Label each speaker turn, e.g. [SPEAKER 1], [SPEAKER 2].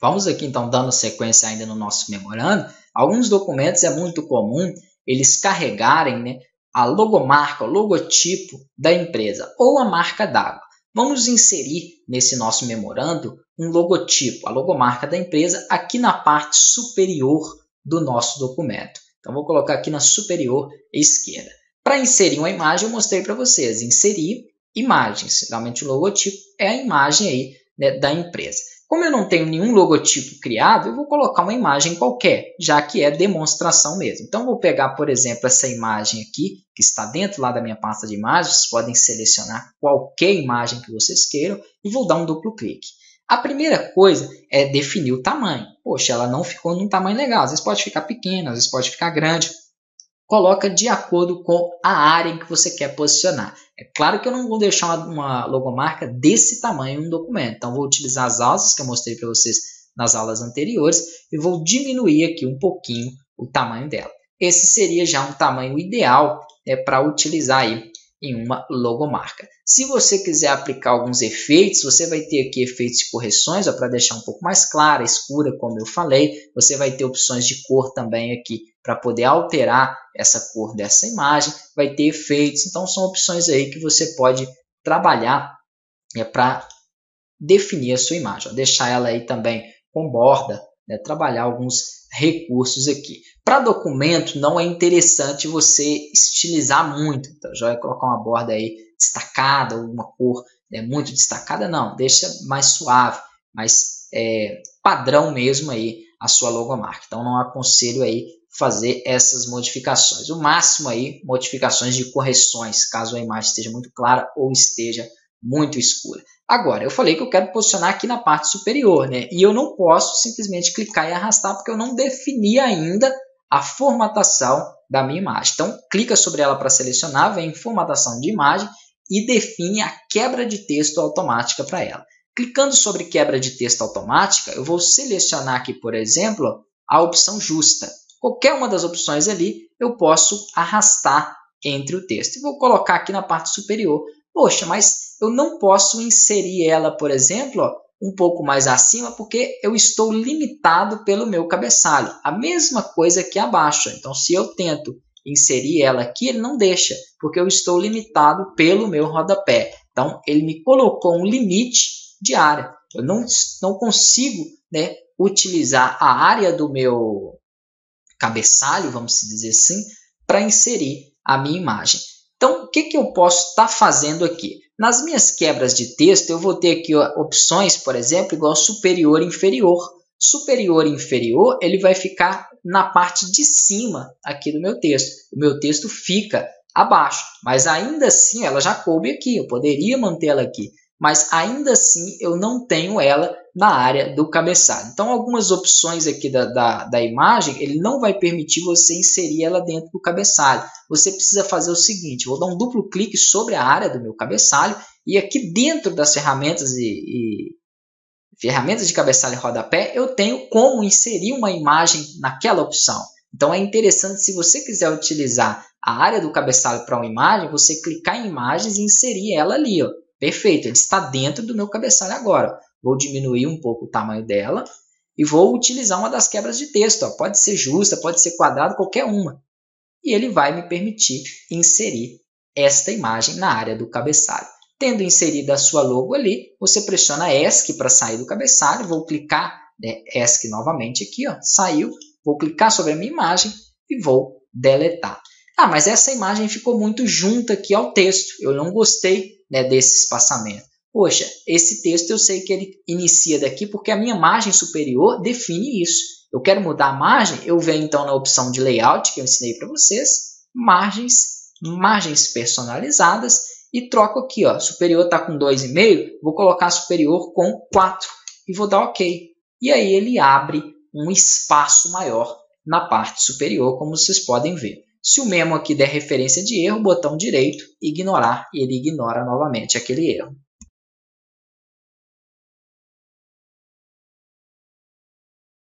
[SPEAKER 1] Vamos aqui então dando sequência ainda no nosso memorando. Alguns documentos é muito comum eles carregarem né, a logomarca, o logotipo da empresa ou a marca d'água. Vamos inserir nesse nosso memorando um logotipo, a logomarca da empresa, aqui na parte superior do nosso documento. Então, vou colocar aqui na superior esquerda. Para inserir uma imagem, eu mostrei para vocês, inserir imagens. Realmente o logotipo é a imagem aí né, da empresa. Como eu não tenho nenhum logotipo criado, eu vou colocar uma imagem qualquer, já que é demonstração mesmo. Então, vou pegar, por exemplo, essa imagem aqui, que está dentro lá da minha pasta de imagens. Vocês podem selecionar qualquer imagem que vocês queiram e vou dar um duplo clique. A primeira coisa é definir o tamanho. Poxa, ela não ficou num tamanho legal. Às vezes pode ficar pequena, às vezes pode ficar grande coloca de acordo com a área em que você quer posicionar. É claro que eu não vou deixar uma, logomarca desse tamanho em um documento, então vou utilizar as alças que eu mostrei para vocês nas aulas anteriores e vou diminuir aqui um pouquinho o tamanho dela. Esse seria já um tamanho ideal é, para utilizar aí em uma logomarca. Se você quiser aplicar alguns efeitos, você vai ter aqui efeitos de correções, para deixar um pouco mais clara, escura, como eu falei. Você vai ter opções de cor também aqui para poder alterar essa cor dessa imagem. Vai ter efeitos, então são opções aí que você pode trabalhar é, para definir a sua imagem. deixar ela aí também com borda, né, trabalhar alguns recursos aqui. Para documento, não é interessante você estilizar muito. Já vai colocar uma borda aí destacada, uma cor né, muito destacada, não. Deixa mais suave, mais é, padrão mesmo aí a sua logomarca. Então, não aconselho aí fazer essas modificações. O máximo aí, modificações de correções, caso a imagem esteja muito clara ou esteja muito escura. Agora, eu falei que eu quero posicionar aqui na parte superior, né? E eu não posso simplesmente clicar e arrastar porque eu não defini ainda a formatação da minha imagem. Então, clica sobre ela para selecionar, vem em formatação de imagem e define a quebra de texto automática para ela. Clicando sobre quebra de texto automática, eu vou selecionar aqui, por exemplo, a opção justa. Qualquer uma das opções ali, eu posso arrastar entre o texto. E vou colocar aqui na parte superior. Poxa, mas eu não posso inserir ela, por exemplo, ó, um pouco mais acima, porque eu estou limitado pelo meu cabeçalho. A mesma coisa aqui abaixo. Então, se eu tento inserir ela aqui, ele não deixa, porque eu estou limitado pelo meu rodapé. Então, ele me colocou um limite de área. Eu não, não consigo né, utilizar a área do meu cabeçalho, vamos dizer assim, para inserir a minha imagem. O que, que eu posso estar tá fazendo aqui? Nas minhas quebras de texto, eu vou ter aqui opções, por exemplo, igual superior e inferior. Superior e inferior, ele vai ficar na parte de cima aqui do meu texto. O meu texto fica abaixo, mas ainda assim ela já coube aqui, eu poderia mantê-la aqui mas ainda assim eu não tenho ela na área do cabeçalho. Então, algumas opções aqui da, da, da, imagem, ele não vai permitir você inserir ela dentro do cabeçalho. Você precisa fazer o seguinte, vou dar um duplo clique sobre a área do meu cabeçalho e aqui dentro das ferramentas e, e ferramentas de cabeçalho e rodapé, eu tenho como inserir uma imagem naquela opção. Então, é interessante, se você quiser utilizar a área do cabeçalho para uma imagem, você clicar em imagens e inserir ela ali. Ó. Perfeito, ele está dentro do meu cabeçalho agora. Vou diminuir um pouco o tamanho dela e vou utilizar uma das quebras de texto. Ó. Pode ser justa, pode ser quadrada, qualquer uma. E ele vai me permitir inserir esta imagem na área do cabeçalho. Tendo inserido a sua logo ali, você pressiona ESC para sair do cabeçalho. Vou clicar né, ESC novamente aqui, ó, saiu. Vou clicar sobre a minha imagem e vou deletar. Ah, mas essa imagem ficou muito junta aqui ao texto. Eu não gostei né, desse espaçamento. Poxa, esse texto eu sei que ele inicia daqui porque a minha margem superior define isso. Eu quero mudar a margem, eu venho então na opção de layout que eu ensinei para vocês, margens, margens personalizadas e troco aqui, ó, superior está com 2,5, vou colocar superior com 4 e vou dar OK. E aí ele abre um espaço maior na parte superior, como vocês podem ver. Se o memo aqui der referência de erro, botão direito, ignorar, e ele ignora novamente aquele erro.